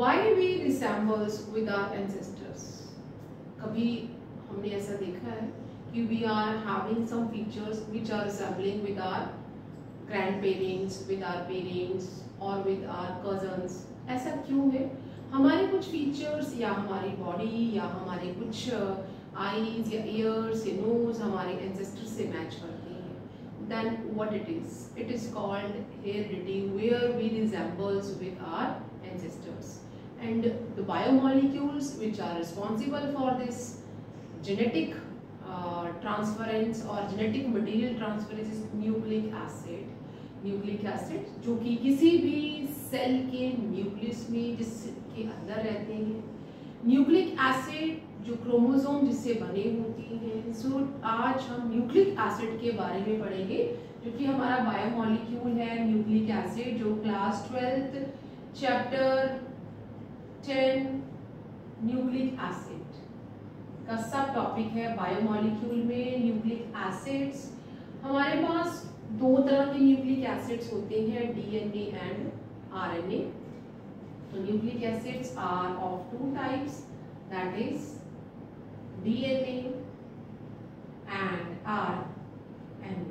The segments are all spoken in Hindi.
Why we resembles with our ancestors कभी हमने ऐसा देखा है कि we are having some features which are resembling with our grand parents with our parents और विद आर कजन्स ऐसा क्यों है? हमारे कुछ फीचर्स या हमारी बॉडी या हमारे कुछ आईज uh, या ईयर्स या नोज़ हमारे एंसेस्टर से मैच करते हैं। Then what it is it is called heredity where we resembles with our ancestors and the biomolecules which are responsible for this genetic uh, transference or genetic material transference is nucleic acid. Nucleic acid जो कि किसी भी सेल के न्यूक्लियस में जिसके अंदर रहते हैं। न्यूक्लिक एसिड जो क्रोमोसोम जिससे बने होती हैं। सो आज हम न्यूक्लिक एसिड के बारे में पढ़ेंगे जो कि हमारा बायोमोलिक्यूल है। न्यूक्लिक एसिड जो class twelfth chapter ten nucleic acid का सब टॉपिक है बायोमोलिक्यूल में न्यूक्लिक एसिड्स हमारे पास दो तरह के न्यूक्लिक एसिड्स होते हैं डीएनए एंड आरएनए तो nucleic acids are of two types that is DNA and RNA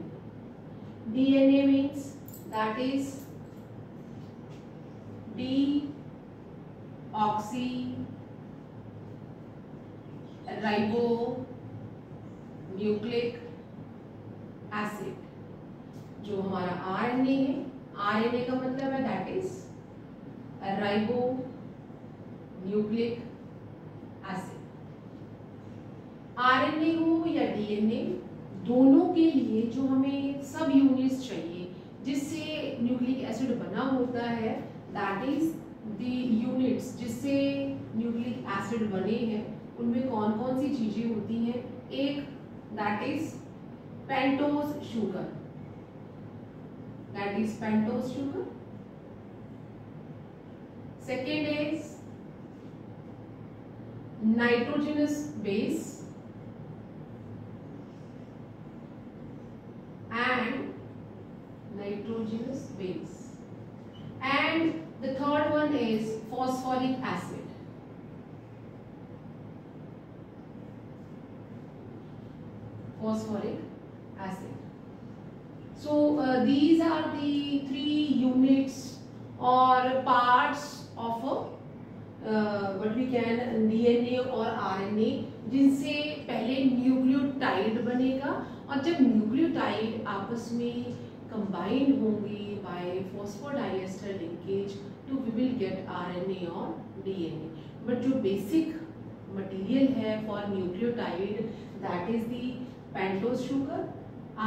DNA means that is deoxyribonucleic acid जो हमारा आरएनए है। आरएनए का मतलब है that is ribonucleic acid RNA हो या डीएनए दोनों के लिए जो हमें सब यूनिट्स चाहिए, जिससे न्यूक्लिक एसिड बना होता है दैट इज़ यूनिट्स जिससे न्यूक्लिक एसिड बने हैं, उनमें कौन कौन सी चीज़ें होती हैं? एक that is pentose sugar that is pentose sugar second is nitrogenous base and nitrogenous base and the third one is phosphoric acid. Phosphoric acid. So uh, these are the three units or parts of a, can DNA और RNA जिनसे पहले न्यूक्लियोटाइड बनेगा, और जब न्यूक्लियोटाइड आपस में कंबाइंड होंगे by phosphodiester linkage to we will get RNA और डीएनए बट जो बेसिक मटेरियल है for nucleotide that is the pentose sugar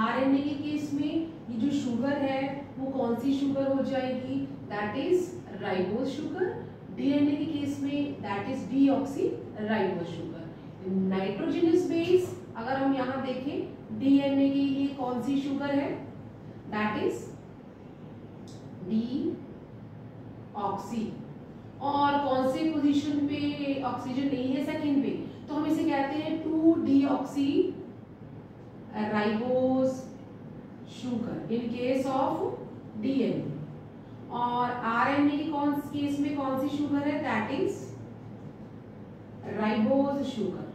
RNA के केस में ये जो शुगर है, वो कौन सी शुगर हो जाएगी? That is ribose sugar DNA के केस में that is deoxyribo sugar nitrogenous base अगर हम यहाँ देखें डीएनए की लिए कौन सी शुगर है? दैट इज़ डी ऑक्सी और कौन से पोजीशन पे ऑक्सीजन नहीं है सेकंड पे? तो हम इसे कहते हैं two deoxyribose sugar in case of DNA और आरएनए की कौन केस में कौन सी शुगर है? That is ribose sugar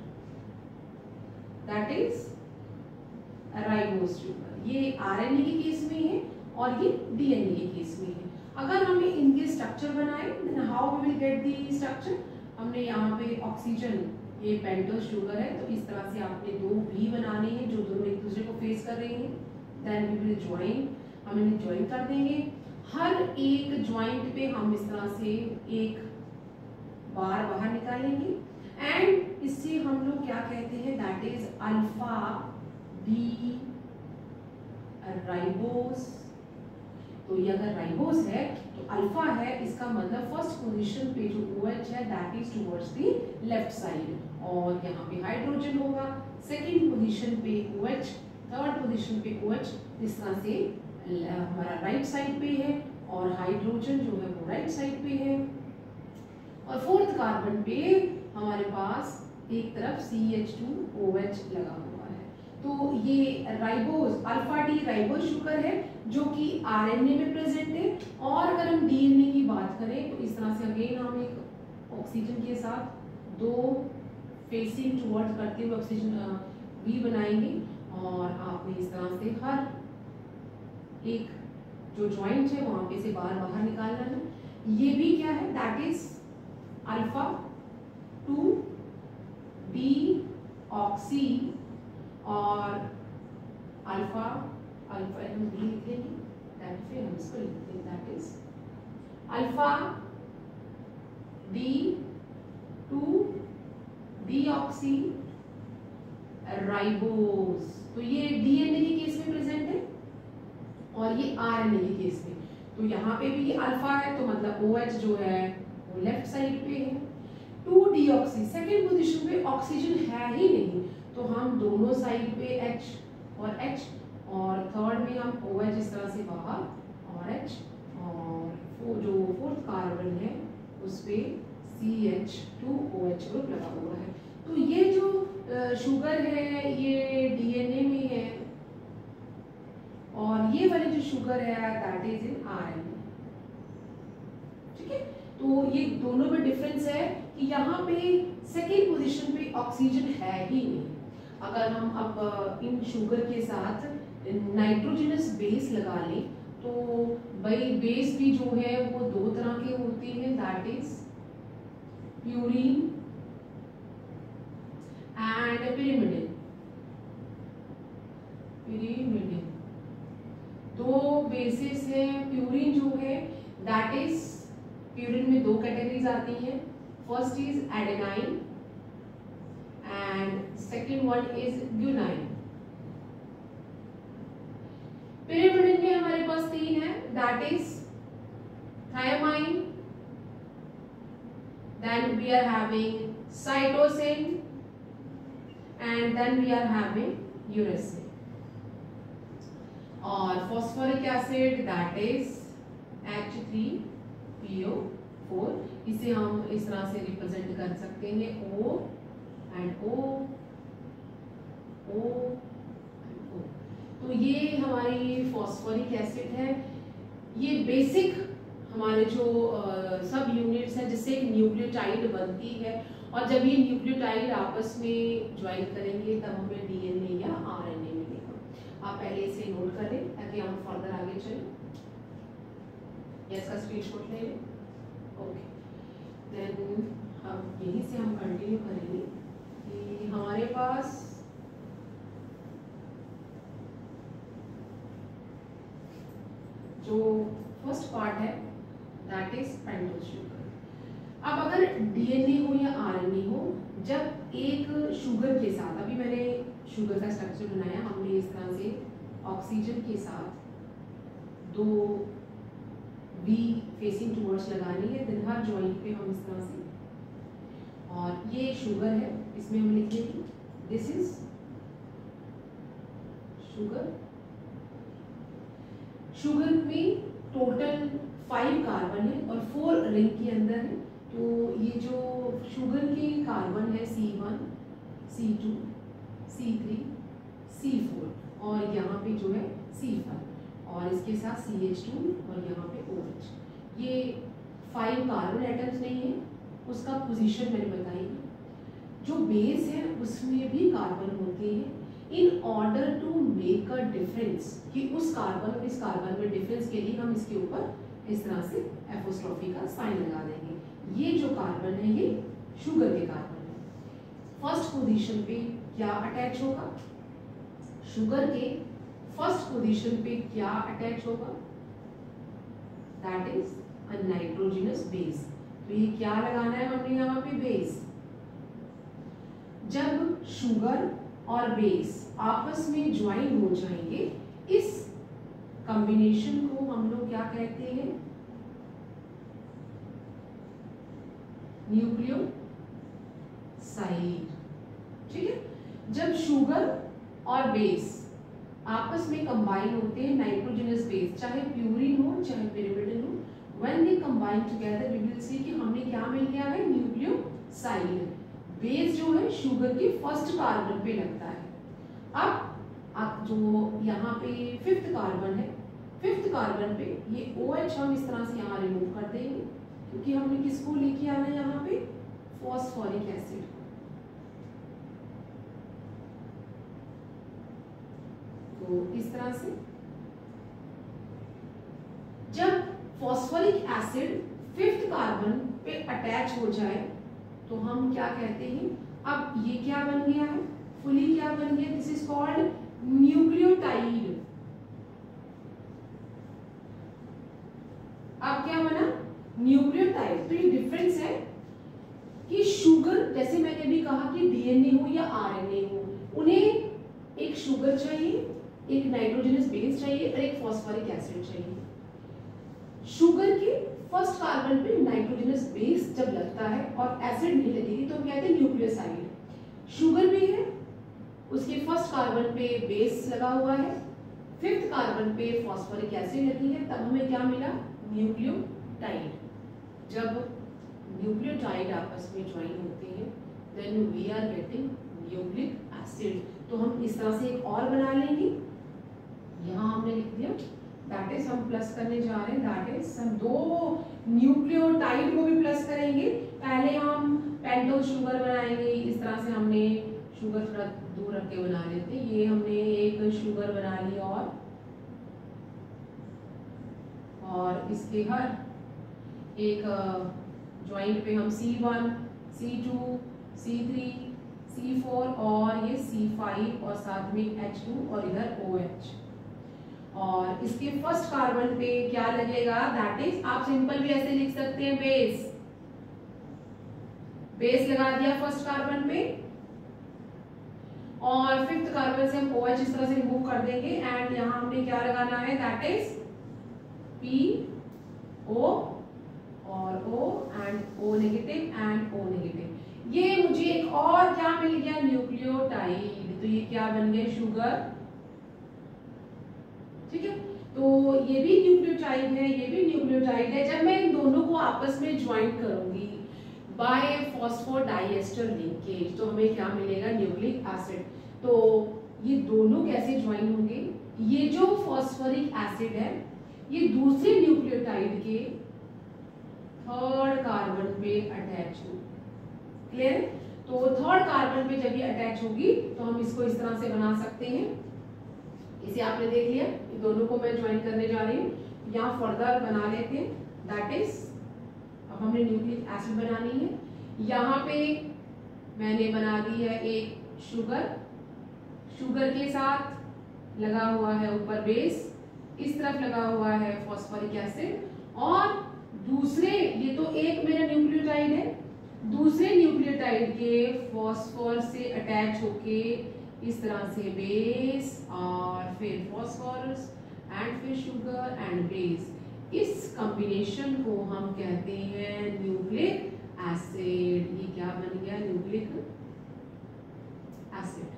that is ribose sugar ये आरएनए के केस में है और ये डीएनए के केस में है. अगर हमें इनके स्ट्रक्चर बनाए then how we will get the structure हमने यहाँ पे ऑक्सीजन ये पेंटोज शुगर है तो इस तरह से आपने दो वी बनाने हैं जो दोनों एक दूसरे को फेस कर रहे हैं. देन वी विल ज्वाइन हम इन्हें ज्वाइन कर देंगे. हर एक ज्वाइंट पे हम इस तरह से एक बार बाहर निकालेंगे। एंड इससे हम लोग क्या कहते हैं? That is alpha D ribose तो ये अगर राइबोस है तो अल्फ़ा है, इसका मतलब फ़र्स्ट पोजीशन पे जो OH है that is towards the left side और यहाँ पे हाइड्रोजन होगा। सेकंड पोजीशन पे OH थर्ड पोजीशन पे OH इस तरह से हमारा राइट साइड पे है और हाइड्रोजन जो है वो राइट साइड पे है। और फोर्थ कार्बन पे हमारे पास एक तरफ़ CH2OH लगा हुआ है। तो ये ribose alpha D ribose sugar है, जो कि आरएनए में प्रेजेंट है। और अगर हम डीएनए की बात करें तो इस तरह से अगेन हम एक ऑक्सीजन के साथ दो फेसिंग टुवर्ड्स करते हुए ऑक्सीजन वी बनाएँगे। और आपने इस तरह से हर एक जो जॉइंट है, वहाँ पे से बाहर बाहर निकालना है। ये भी क्या है? That is alpha two deoxy और अल्फ़ा अल्फ़ा हम डी लिखेंगे दैट फिर हम इसको लिखते हैं that is alpha D two deoxyribose तो ये डीएनए के केस में प्रेजेंट है ये आरएनए के केस में। तो यहाँ पे भी अल्फ़ा है तो मतलब ओ OH जो है, वो लेफ़्ट साइड पे है। टू डीऑक्सी सेकेंड पोजिशन पे ऑक्सीजन है ही नहीं। तो हम दोनों साइड पे एच और एच और थर्ड में हम ओ OH इस तरह से बाहर और एच और जो फोर्थ कार्बन है, उस पर C H two O H group लगा हुआ है। तो ये जो शुगर है, ये डीएनए में है और ये वाली जो शुगर है दैट इज़ इन आरएनए ठीक है? तो ये दोनों में डिफरेंस है कि यहाँ पे सेकेंड पोजीशन पे ऑक्सीजन है ही नहीं। अगर हम अब इन शुगर के साथ नाइट्रोजनस बेस लगा लें तो भाई बेस भी जो है, वो दो तरह के होते हैं that is purine and pyrimidine. दो बेसिस है प्यूरिन जो है दैट इज़ प्यूरिन में दो कैटेगरीज आती हैं। First is adenine and second one is guanine pyrimidine में हमारे पास तीन है that is thiamine, then we are having cytosine and then we are having uracil और phosphoric acid, that is H3PO4 इसे हम इस तरह से रिप्रेजेंट कर सकते हैं, O and O O O. तो ये हमारी फॉस्फोरिक एसिड है। ये बेसिक हमारे जो सब यूनिट्स हैं, जिससे एक न्यूक्लियोटाइड बनती है। और जब ये न्यूक्लियोटाइड आपस में ज्वाइन करेंगे, तब हमें डीएनए या आरएनए मिलेगा आप पहले इसे नोट कर लें ताकि हम फर्दर आगे चलें। इसका स्क्रीनशॉट ले लें। ओके देन अब यहीं से हम कंटिन्यू करेंगे कि हमारे पास जो फ़र्स्ट पार्ट है दैट इज़ पेंटोज शुगर अब अगर डीएनए हो या आरएनए हो, जब एक शुगर के साथ, अभी मैंने शुगर का स्ट्रक्चर बनाया, हमने इस तरह से ऑक्सीजन के साथ दो वी फेसिंग टूवर्ड्स लगानी है दिन हर जॉइंट पे हम इस तरह से और ये शुगर है, इसमें हम लिख देंगे दिस इज़ शुगर। शुगर में टोटल फाइव कार्बन है और फोर रिंग के अंदर है तो ये जो शुगर के कार्बन है C one C two C three C four और यहाँ पे जो है सी फाइव और इसके साथ सी एच टू और यहाँ पे ओ एच ये फाइव कार्बन एटम्स नहीं है, उसका पोजीशन मैंने बताई जो बेस है, उसमें भी कार्बन होते हैं। In order to make a difference कि उस कार्बन और इस कार्बन में डिफरेंस के लिए हम इसके ऊपर इस तरह से एफोस्ट्रॉफी का साइन लगा देंगे। ये जो कार्बन है, ये शुगर के कार्बन है। फ़र्स्ट पोजीशन पे क्या अटैच होगा? शुगर के फ़र्स्ट पोजीशन पे क्या अटैच होगा? That is a nitrogenous base तो ये क्या लगाना है हमने यहाँ पे बेस जब शुगर और बेस आपस में ज्वाइन हो जाएँगे, इस कॉम्बिनेशन को हम लोग क्या कहते हैं? न्यूक्लियो साइड ठीक है? जब शुगर और बेस आपस में कंबाइन होते हैं नाइट्रोजनस बेस चाहे प्यूरिन हो, चाहे पिरिमिडन हो when they combine together we will see कि हमने क्या मिल गया है? न्यूक्लियोसाइड बेस जो है शुगर के फ़र्स्ट कार्बन पे लगता है। अब आप जो यहाँ पे फिफ्थ कार्बन है फिफ्थ कार्बन पे ये ओ OH हम इस तरह से यहाँ रिमूव कर देंगे, क्योंकि हमने किसको लेके आना है यहाँ पे? फॉस्फोरिक एसिड तो इस तरह से? जब फॉस्फोरिक एसिड फिफ्थ कार्बन पे अटैच हो जाए तो हम क्या कहते हैं? अब ये क्या बन गया है? फुली क्या बन गया? दिस इज़ कॉल्ड न्यूक्लियोटाइड अब क्या बना? न्यूक्लियोटाइड तो ये डिफरेंस है कि शुगर जैसे मैंने भी कहा कि डीएनए हो या आरएनए हो, उन्हें एक शुगर चाहिए एक नाइट्रोजनस बेस चाहिए और एक फॉस्फोरिक एसिड चाहिए। शुगर के फ़र्स्ट कार्बन पे नाइट्रोजनस बेस जब लगता है और एसिड नहीं लगेगी तो हम कहते हैं न्यूक्लियोसाइड शुगर भी है, उसके फ़र्स्ट कार्बन पे बेस लगा हुआ है फिफ्थ कार्बन पे फॉस्फोरिक एसिड लगी है, तब हमें क्या मिला? न्यूक्लियोटाइड जब न्यूक्लियोटाइड आपस में ज्वाइन होते हैं then we are getting nucleic acid तो हम इस तरह से एक और बना लेंगे। यहाँ हमने लिख दिया दैट इज़ हम प्लस करने जा रहे हैं दैट इज़ हम दो न्यूक्लियोटाइड को भी प्लस करेंगे। पहले हम पेंटोज शुगर बनाएँगे, इस तरह से हमने शुगर थोड़ा दूर रख के बना लेते ये हमने एक शुगर बना ली और और इसके हर एक ज्वाइंट पे हम C one C two C three C four और ये सी फाइव और साथ में एच टू और इधर ओ एच और इसके फ़र्स्ट कार्बन पे क्या लगेगा? दैट इज़ आप सिंपल भी ऐसे लिख सकते हैं बेस बेस लगा दिया फ़र्स्ट कार्बन पे. और फिफ्थ कार्बन से हम ओ एच इस तरह से रिमूव कर देंगे. एंड यहाँ हमने क्या लगाना है? दैट इज़ पी ओ और O and O negative and O negative ये मुझे एक और क्या मिल गया? न्यूक्लियोटाइड तो ये क्या बन गया शुगर तो ये भी न्यूक्लियोटाइड है, ये भी न्यूक्लियोटाइड है। जब मैं इन दोनों को आपस में ज्वाइन करूँगी बाय फॉस्फोडाइएस्टर लिंकेज तो हमें क्या मिलेगा? न्यूक्लिक एसिड तो ये दोनों कैसे ज्वाइन होंगे? ये जो फॉस्फोरिक एसिड है, ये दूसरे न्यूक्लियोटाइड के थर्ड कार्बन पे अटैच हो। क्लियर तो थर्ड कार्बन पे जब ये अटैच होगी तो हम इसको इस तरह से बना सकते हैं। इसे आपने देख लिया। दोनों को मैं ज्वाइन करने जा रही हूँ। यहाँ फर्दर बना लेते हैं। दैट इज़ अब हमने न्यूक्लिक एसिड बनानी है। यहाँ पे मैंने बना दी है एक शुगर शुगर के साथ लगा हुआ है ऊपर बेस इस तरफ़ लगा हुआ है फॉस्फोरिक एसिड और दूसरे, ये तो एक मेरा न्यूक्लियोटाइड है। दूसरे न्यूक्लियोटाइड के फॉस्फोर से अटैच होके इस तरह से बेस और फिर फॉस्फोरस एंड फिर शुगर एंड बेस इस कॉम्बिनेशन को हम कहते हैं न्यूक्लिक एसिड ये क्या बन गया? न्यूक्लिक एसिड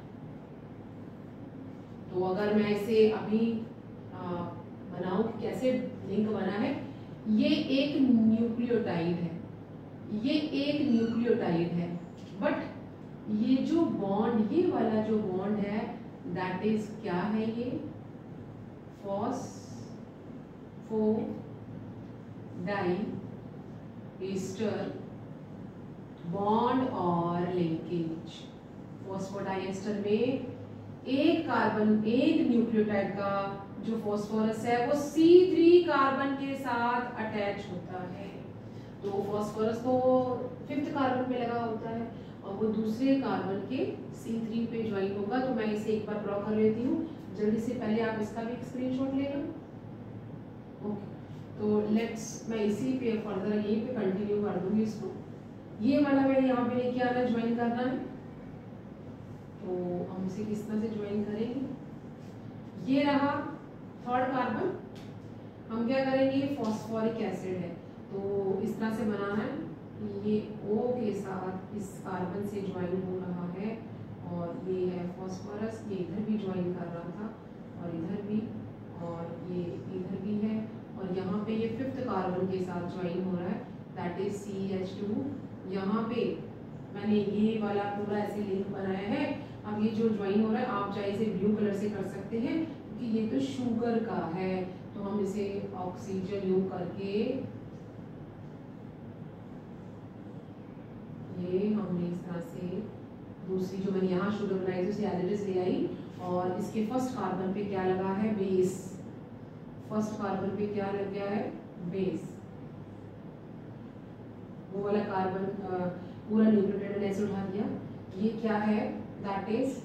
तो अगर मैं इसे अभी बनाऊँ कैसे लिंक बना है? ये एक न्यूक्लियोटाइड है। ये एक न्यूक्लियोटाइड है। बट ये जो बॉन्ड ये वाला जो बॉन्ड है दैट इज़ क्या है ये? फॉस्फो डाई एस्टर बॉन्ड और लिंकेज फॉस्फोडाइएस्टर में एक कार्बन एक न्यूक्लियोटाइड का जो फॉस्फोरस है, वो C3 कार्बन के साथ अटैच होता है। तो फॉस्फोरस तो फिफ्थ कार्बन में लगा होता है। और वो दूसरे कार्बन के C3 पे ज्वाइन होगा तो मैं इसे एक बार ड्रॉ कर लेती हूँ। जल्दी से पहले आप इसका भी एक स्क्रीनशॉट ले लो। ओके तो लेट्स मैं इसी पे फर्दर यहीं पे कंटिन्यू कर दूँगी इसको। ये वाला मैंने यहाँ पे लेके आना ज्वाइन करना है। तो हम इसे किस तरह से ज्वाइन करेंगे? ये रहा थर्ड कार्बन हम क्या करेंगे? फॉस्फोरिक एसिड है। तो इस तरह से बनाना है। ये O के साथ इस कार्बन से ज्वाइन हो रहा है और ये है फॉस्फोरस ये इधर भी ज्वाइन कर रहा था और इधर भी और ये इधर भी है और यहाँ पे ये फिफ्थ कार्बन के साथ ज्वाइन हो रहा है that is C H two यहाँ पे मैंने ये वाला पूरा ऐसे लिंक बनाया है। अब ये जो ज्वाइन हो रहा है, आप चाहे इसे ब्लू कलर से कर सकते हैं, क्योंकि ये तो शुगर का है तो हम इसे ऑक्सीजन यूज़ करके दूसरी जो मैंने यहाँ शुगर बनाई थी उसे एज ले आई और इसके फ़र्स्ट कार्बन पे क्या लगा है? बेस फ़र्स्ट कार्बन पे क्या लग गया है? बेस वो वाला कार्बन पूरा न्यूक्लियोटाइड ऐसे उठा दिया। ये क्या है? दैट इज़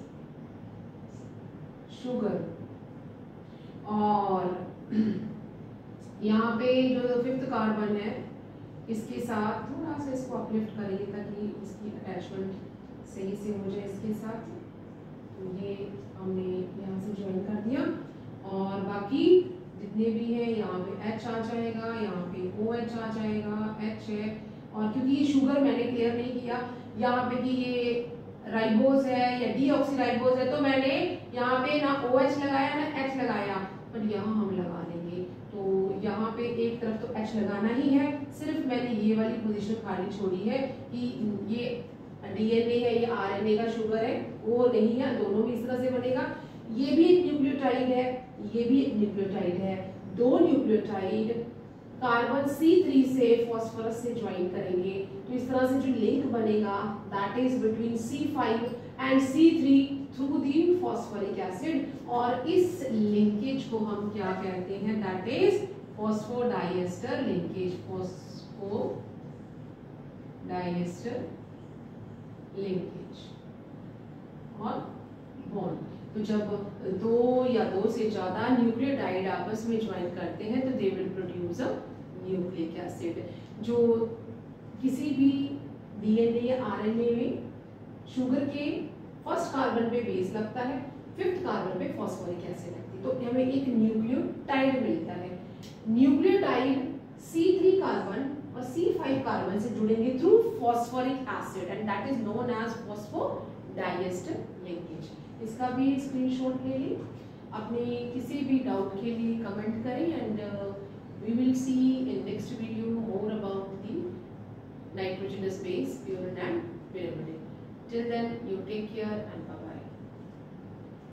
शुगर और यहाँ पे जो फिफ्थ कार्बन है इसके साथ थोड़ा सा इसको अपलिफ्ट करेंगे ताकि इसकी अटैचमेंट सही से हो जाए इसके साथ। तो ये हमने यहाँ से ज्वाइन कर दिया। और बाकी जितने भी हैं, यहाँ पे एच आ जाएगा, यहाँ पे ओ एच आ जाएगा एच है। और क्योंकि ये शुगर मैंने क्लियर नहीं किया, यहाँ पे कि ये राइबोज है या डी राइबोज है तो मैंने यहाँ पे ना ओ OH लगाया, ना एच लगाया, पर यहाँ हम लगा यहाँ पे एक तरफ़ तो एच लगाना ही है। सिर्फ़ मैंने ये वाली पोजीशन खाली छोड़ी है कि ये डीएनए है, ये आरएनए का शुगर है, वो नहीं है, दोनों भी इस तरह से बनेगा। ये भी एक न्यूक्लियोटाइड है, ये भी एक न्यूक्लियोटाइड है। दो न्यूक्लियोटाइड कार्बन C3 से फास्फोरस से ज्वाइन करेंगे। तो इस तरह से जो लिंक बनेगा that is between C5 and C3 through the phosphoric acid और इस लिंकेज को हम क्या कहते हैं? That is phosphodiester linkage phosphodiester linkage और बॉन्ड तो जब दो या दो से ज़्यादा न्यूक्लियोटाइड आपस में ज्वाइन करते हैं तो they will produce a nucleic acid जो किसी भी डीएनए या आरएनए में शुगर के फ़र्स्ट कार्बन पे बेस लगता है फिफ्थ कार्बन पे फॉस्फोरिक एसिड लगती है. तो हमें एक न्यूक्लियोटाइड मिलता है। न्यूक्लियोटाइड C3 कार्बन और C5 कार्बन से जुड़ेंगे through phosphoric acid and that is known as phosphodiester linkage इसका भी स्क्रीनशॉट ले ली अपने किसी भी डाउट के लिए कमेंट करें and we will see in next video more about the nitrogenous base purine and pyrimidine then, you take care and bye-bye.